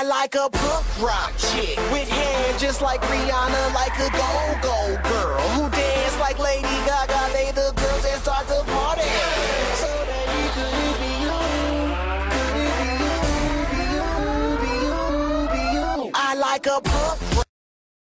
I like a punk rock chick with hair just like Rihanna, like a go-go girl who dance like Lady Gaga. They the girls that start the party. So that you could be you, could be you, be you, be you, be you? I like a punk.